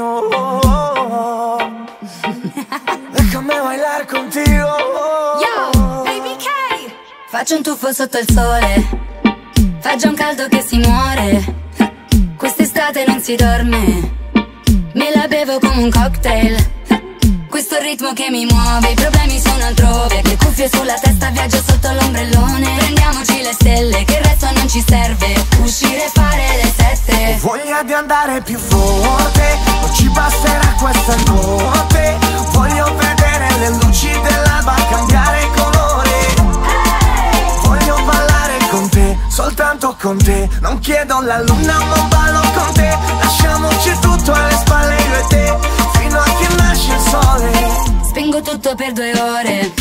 no. Déjame bailar contigo. Yo, baby K. Faccio un tuffo sotto il sole. Fa già un caldo che si muore. Quest'estate non si dorme. Me la bevo come un cocktail. Questo ritmo che mi muove. I problemi sono altrove. Le cuffie sulla testa viaggio sotto l'ombrellone. Prendiamoci le stelle Che il resto non ci serve. Uscire e fare le sette. Voglia di andare più forte ci basterà questa notte. Voglio vedere le luci dell'alba cambiare colore. Voglio ballare con te, soltanto con te. Non chiedo la luna ma ballo con te. Lasciamoci tutto alle spalle io e te Fino a che nasce il sole. Spengo tutto per due ore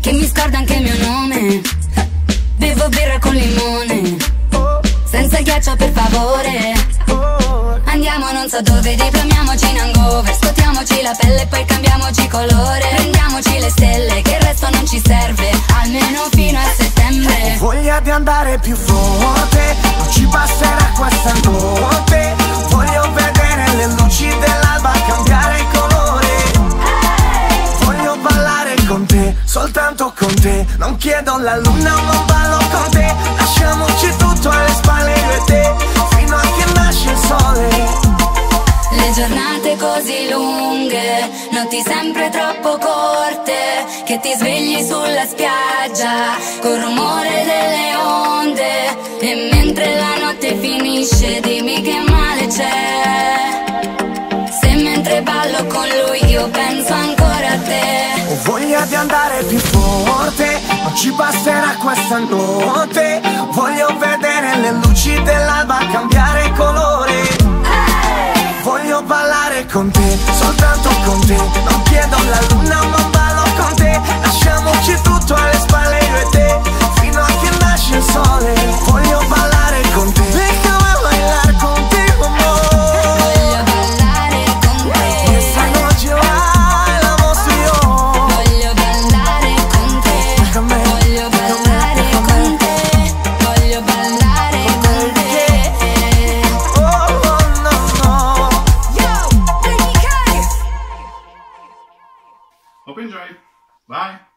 Che mi scorda anche il mio nome. Bevo birra con limone Senza ghiaccio per favore Andiamo non so dove, diplomiamoci in hangover. Scotiamoci la pelle e poi cambiamoci colore. Prendiamoci le stelle che il resto non ci serve Almeno fino a settembre. Voglia di andare più forte Non ci basterà questa notte. Voglio vedere le luci dell'alba cambiare colore. Voglio ballare con te, soltanto con te. Non chiedo la luna ma ballo con te notti sempre troppo corte, che ti svegli sulla spiaggia col rumore delle onde. E mentre la notte finisce dimmi che male c'è. Se mentre ballo con lui io penso ancora a te. Ho voglia di andare più forte Non ci basterà questa notte. Voglio vedere le luci dell'alba cambiare colore. Voglio ballare con te, te Non chiedo la luna ma ballo con te Lasciamoci tutto alle spalle io e te Fino a che nasce il sole Bye.